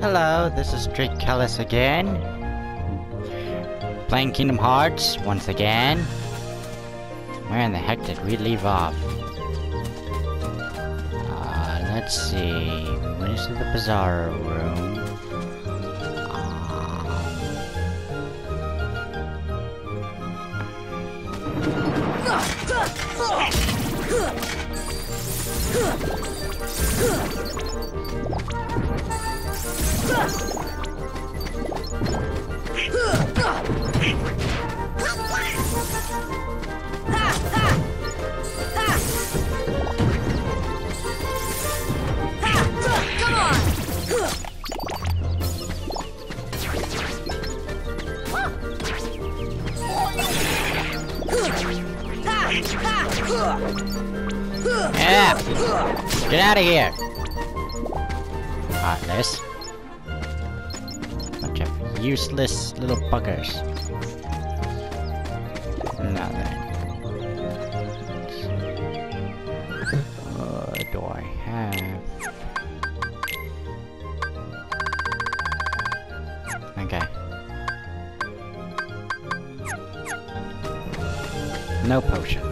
Hello, this is Drake Kalos again. Playing Kingdom Hearts once again. Where in the heck did we leave off? Uh, let's see. Went to the Bizarre room. Get out of here! Heartless. Useless little buggers. Then. What uh, do I have? Okay. No potions.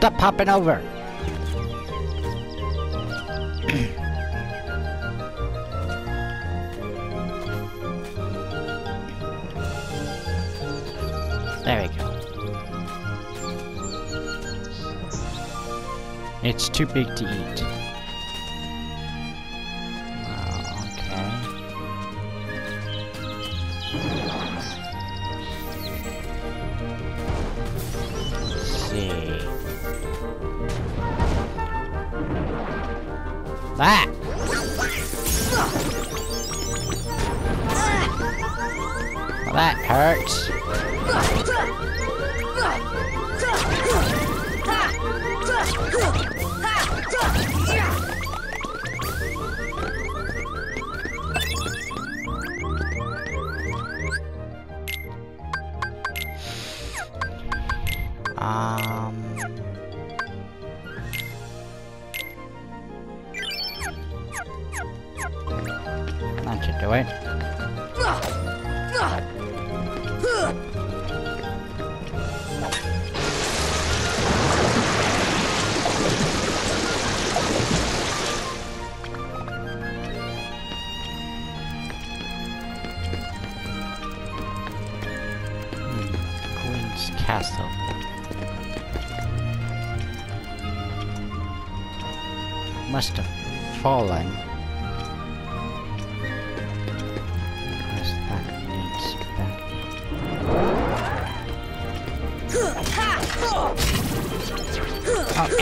Stop popping over! there we go. It's too big to eat. That hurts. Um... That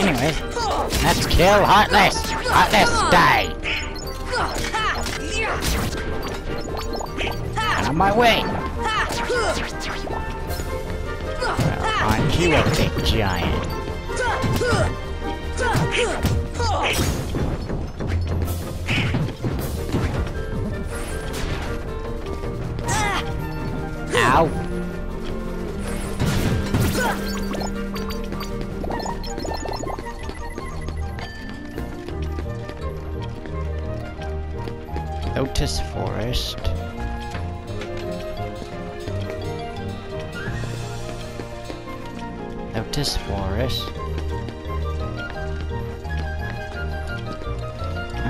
Oh, anyway, let's kill Heartless! Heartless, die! Get on my way! Aren't you a big giant? Ow! Lotus Forest. Lotus Forest.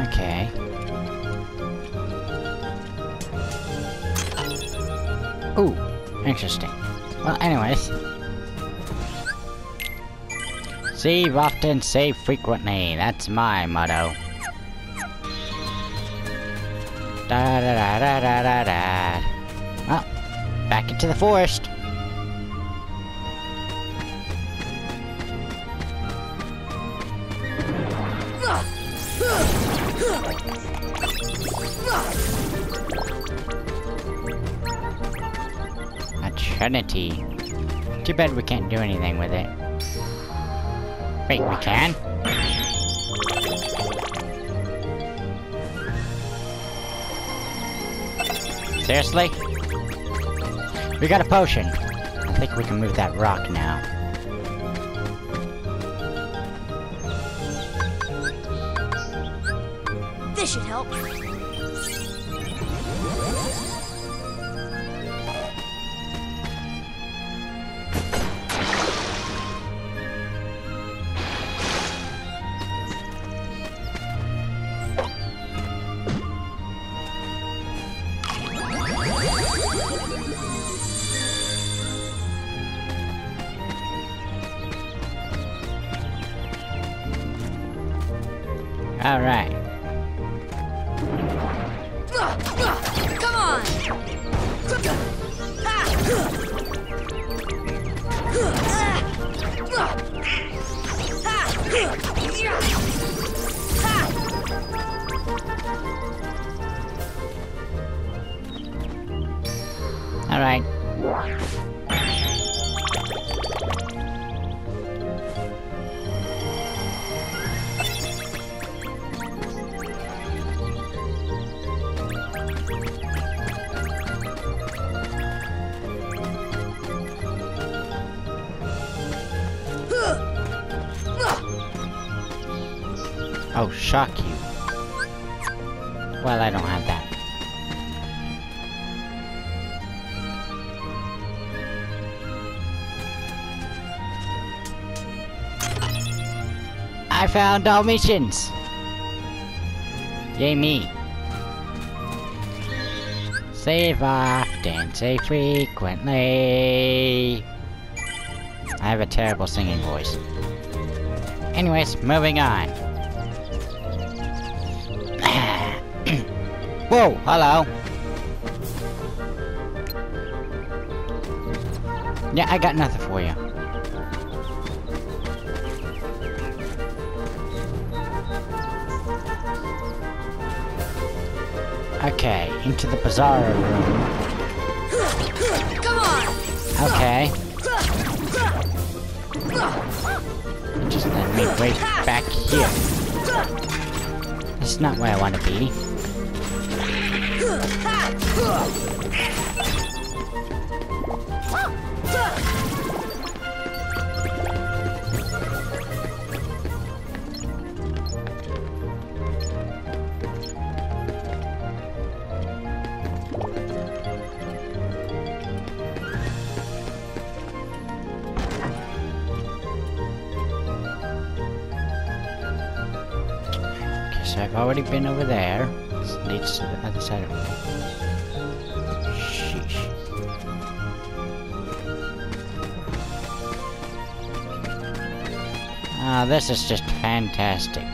Okay. Ooh, interesting. Well, anyways. Save often, save frequently. That's my motto. Da da da da da da. Well, back into the forest. A trinity. Too bad we can't do anything with it. Wait, we can? Seriously? We got a potion. I think we can move that rock now. This should help. Alright. Oh, shock you. Well, I don't have that. I found all missions! Yay me. Save often, save frequently. I have a terrible singing voice. Anyways, moving on. Whoa, hello. Yeah, I got nothing for you. Okay, into the bizarre room. Come on! Okay. Just let me wait back here. This is not where I want to be. So I've already been over there. This leads to the other side of it. Sheesh. Ah, this is just fantastic.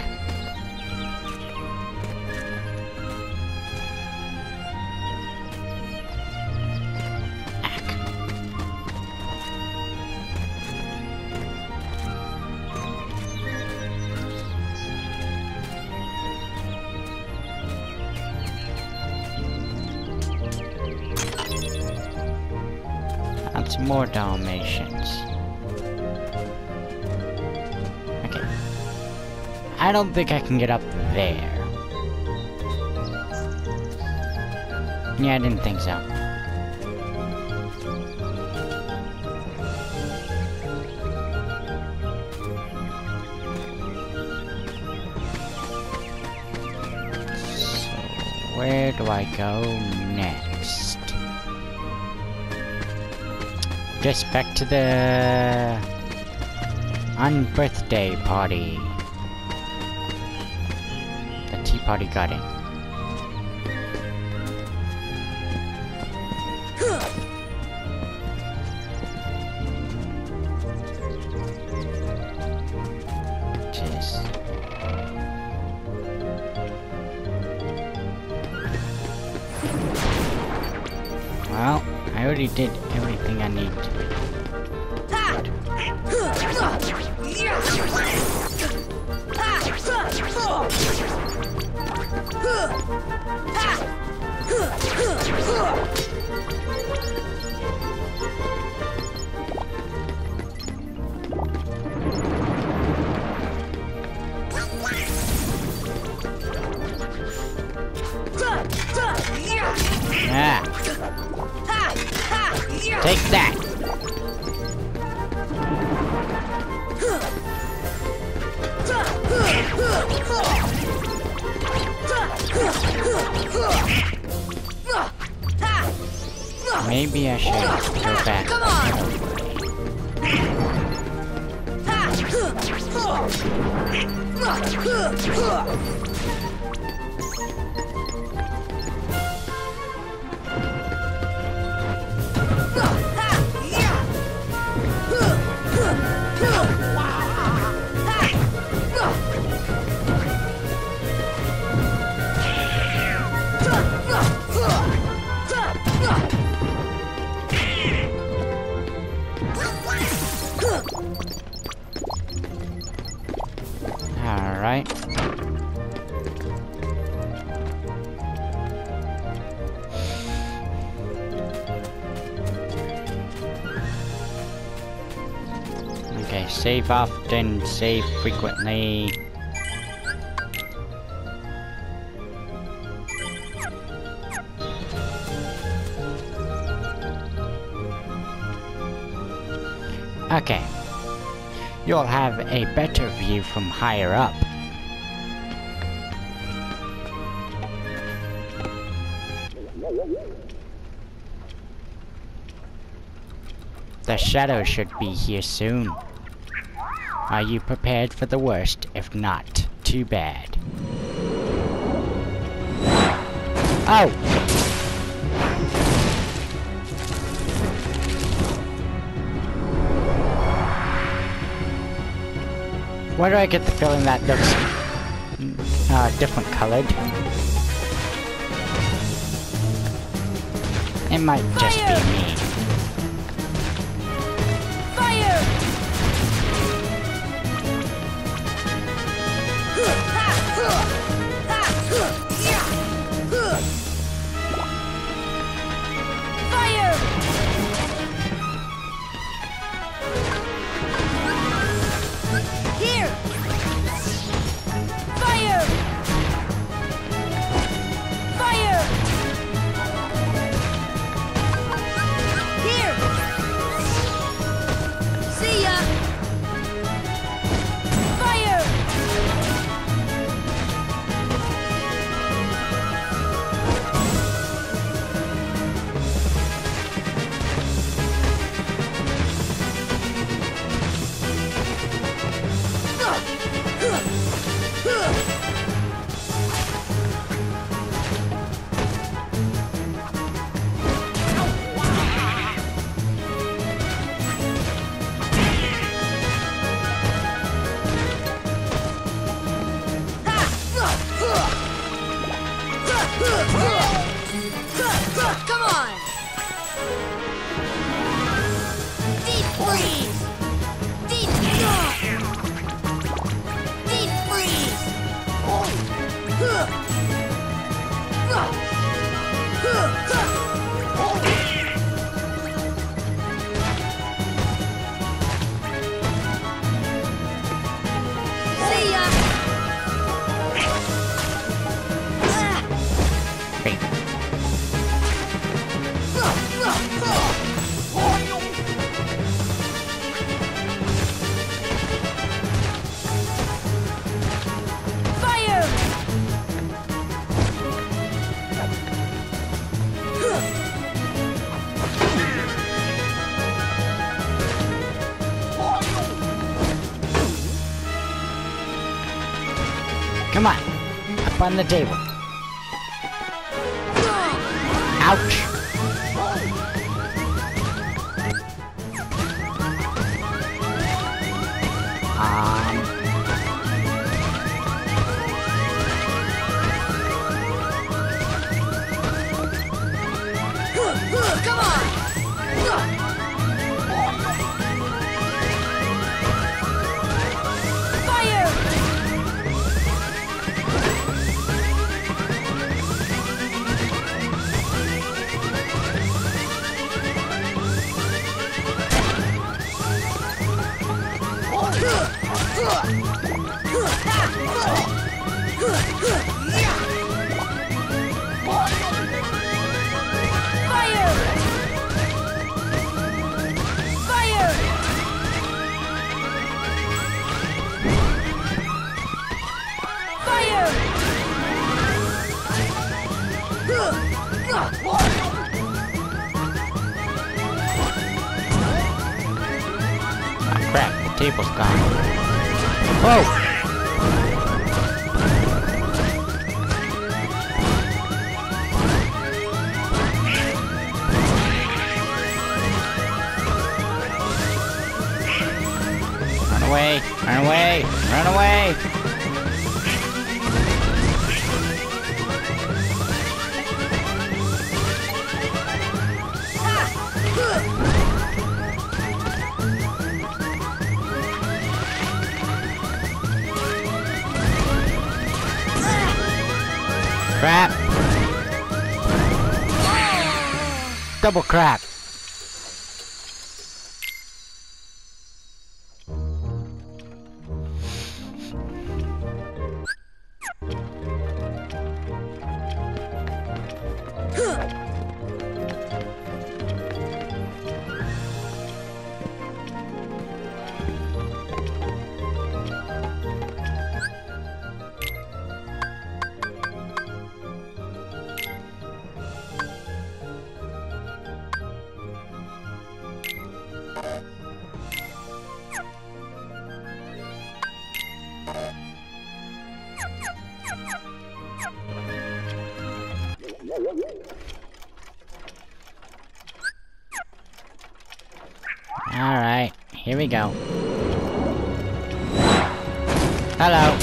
More Dalmatians. Okay. I don't think I can get up there. Yeah, I didn't think so. So, where do I go Just back to the unbirthday party. The tea party. Jeez. Take that! Often, save frequently. Okay. You'll have a better view from higher up. The shadow should be here soon. Are you prepared for the worst? If not, too bad. Oh! Why do I get the feeling that looks uh, different colored? It might just be me. Fire! on the table. Run away! Crap! Double crap! go. Hello.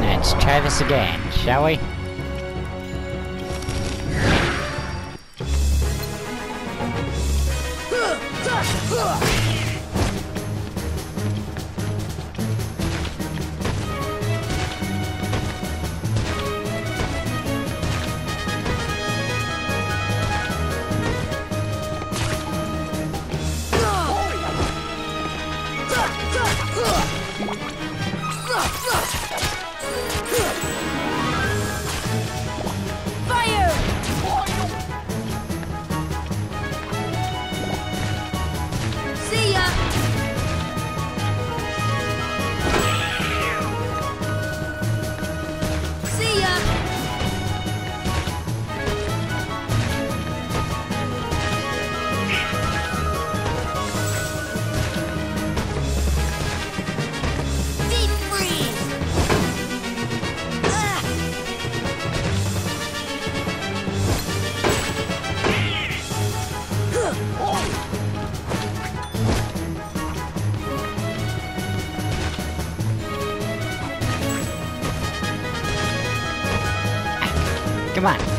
Let's try this again, shall we? Come on.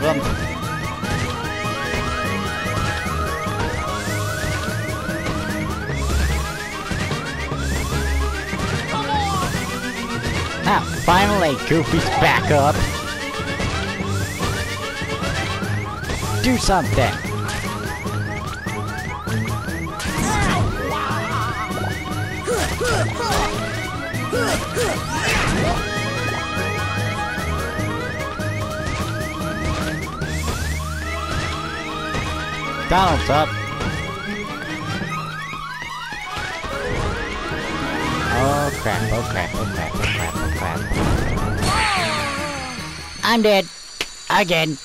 Problem? Ah, finally, Goofy's back up. Do something. Donald's up. Oh crap, oh crap, oh crap, oh crap, oh crap. I'm dead. Again.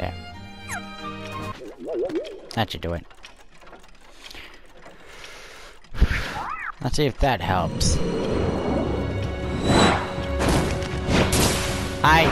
There. That should do it. Let's see if that helps. Hi.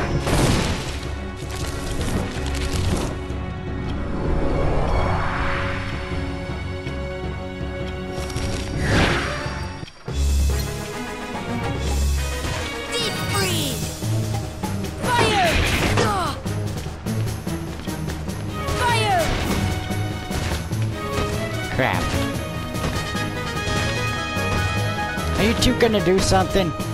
You gonna do something?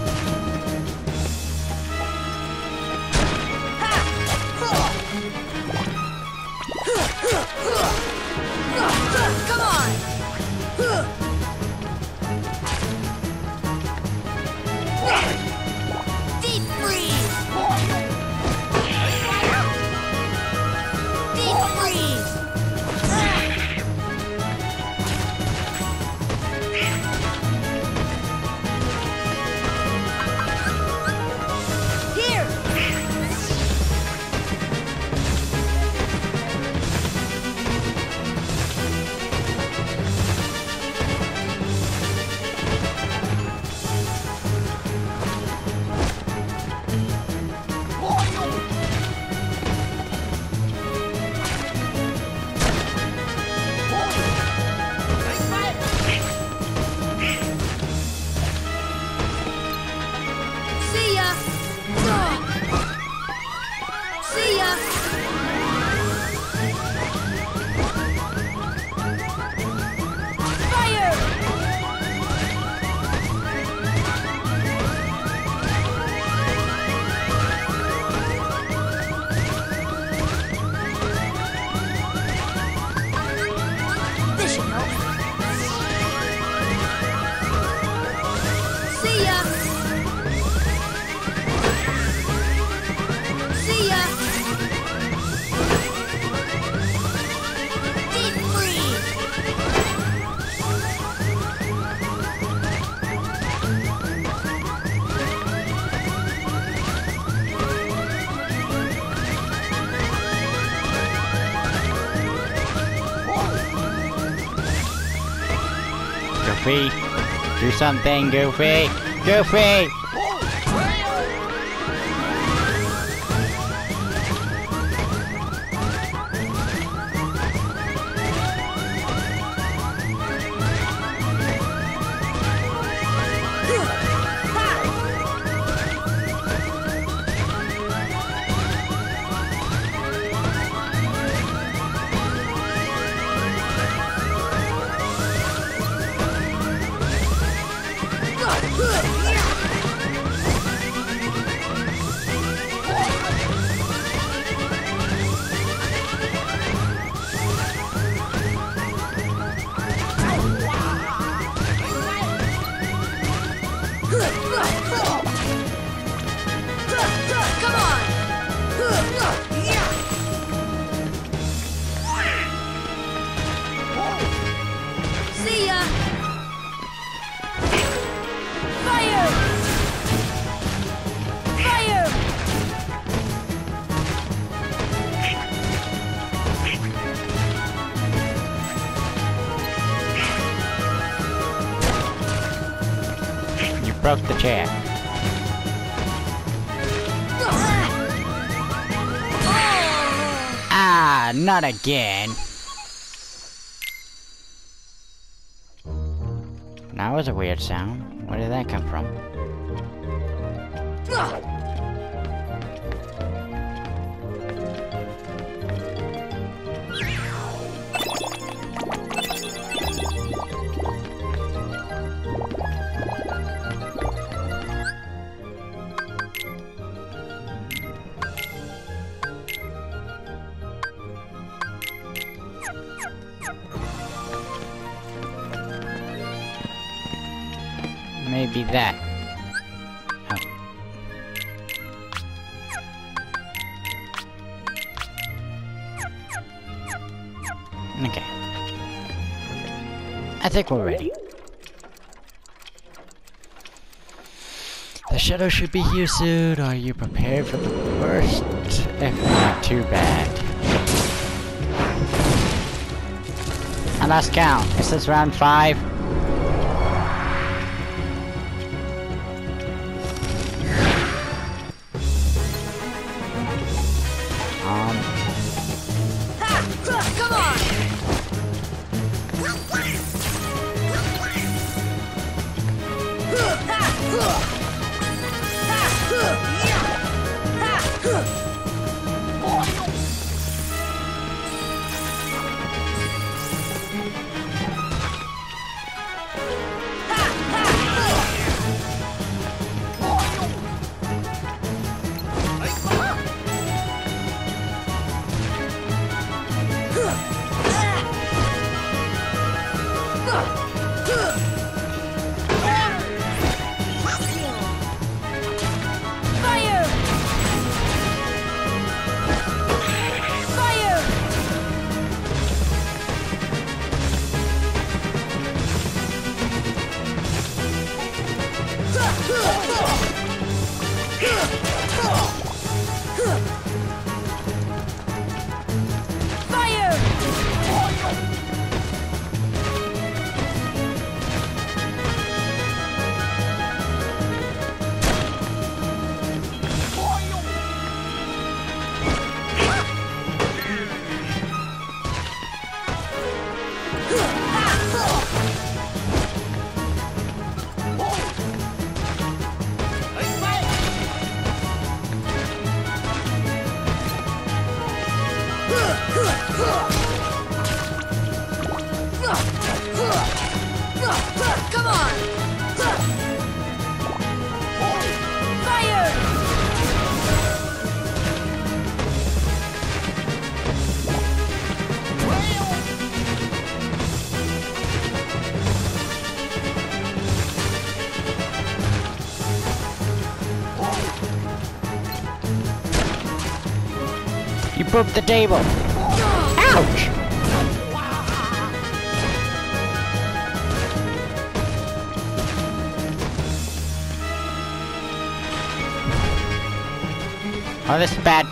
Something, Goofy! Goofy! Broke the chair. Ah, not again. That was a weird sound. Where did that come from? I think we're ready. The shadow should be here soon. Are you prepared for the worst? If not too bad. I lost count. This is this round five? Come broke the table. Ouch! Oh, this is bad